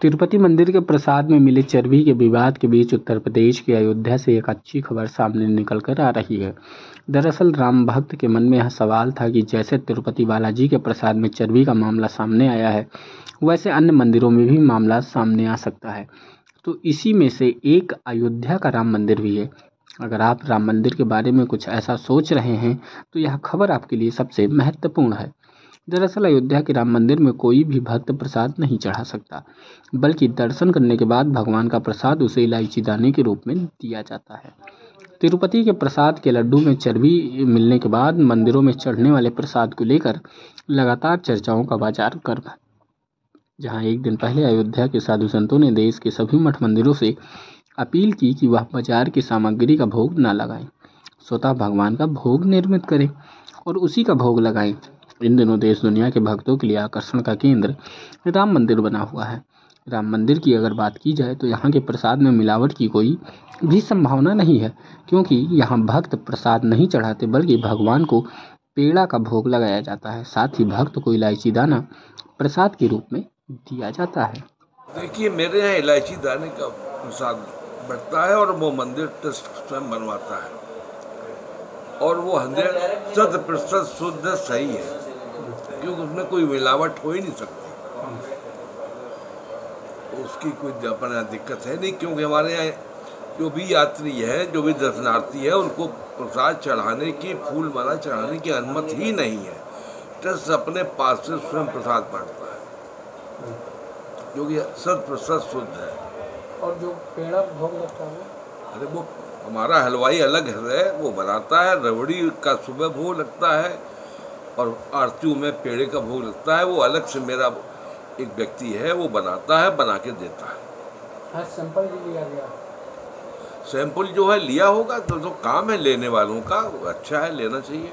तिरुपति मंदिर के प्रसाद में मिले चर्बी के विवाद के बीच उत्तर प्रदेश के अयोध्या से एक अच्छी खबर सामने निकल कर आ रही है। दरअसल राम भक्त के मन में यह सवाल था कि जैसे तिरुपति बालाजी के प्रसाद में चर्बी का मामला सामने आया है, वैसे अन्य मंदिरों में भी मामला सामने आ सकता है। तो इसी में से एक अयोध्या का राम मंदिर भी है। अगर आप राम मंदिर के बारे में कुछ ऐसा सोच रहे हैं तो यह खबर आपके लिए सबसे महत्वपूर्ण है। दरअसल अयोध्या के राम मंदिर में कोई भी भक्त प्रसाद नहीं चढ़ा सकता, बल्कि दर्शन करने के बाद भगवान का प्रसाद उसे इलायची दाने के रूप में दिया जाता है। तिरुपति के प्रसाद के लड्डू में चर्बी मिलने के बाद मंदिरों में चढ़ने वाले प्रसाद को लेकर लगातार चर्चाओं का बाज़ार कर जहाँ एक दिन पहले अयोध्या के साधु संतों ने देश के सभी मठ मंदिरों से अपील की कि वह बाज़ार की सामग्री का भोग न लगाएँ, स्वतः भगवान का भोग निर्मित करें और उसी का भोग लगाएँ। इन दिनों देश दुनिया के भक्तों के लिए आकर्षण का केंद्र राम मंदिर बना हुआ है। राम मंदिर की अगर बात की जाए तो यहाँ के प्रसाद में मिलावट की कोई भी संभावना नहीं है, क्योंकि यहाँ भक्त प्रसाद नहीं चढ़ाते, बल्कि भगवान को पेड़ा का भोग लगाया जाता है। साथ ही भक्त को इलायची दाना प्रसाद के रूप में दिया जाता है। देखिए, मेरे यहाँ इलायची दाने का प्रसाद बढ़ता है और वो मंदिर ट्रस्ट स्वयं बनवाता है। और वो हंड्रेड शत प्रतिशत शुद्ध, सही है। क्योंकि उसमें कोई मिलावट हो ही नहीं सकती। उसकी कोई अपना दिक्कत है नहीं क्योंकि हमारे यहाँ जो भी यात्री है जो भी दर्शनार्थी है उनको प्रसाद चढ़ाने की फूल माला चढ़ाने की अनुमति ही नहीं है। ट्रस्ट अपने पास से स्वयं प्रसाद बांटता है। जो कि शत प्रतिशत शुद्ध है। और जो पेड़ा भोग लगता है? अरे वो हमारा हलवाई अलग है वो बनाता है रबड़ी का सुबह भोग लगता है। और आरतियों में पेड़े का भोग लगता है वो अलग से मेरा एक व्यक्ति है वो बनाता है बना के देता है। हाँ सैंपल भी लिया गया। सैंपल जो है लिया होगा तो, तो काम है लेने वालों का अच्छा है लेना चाहिए।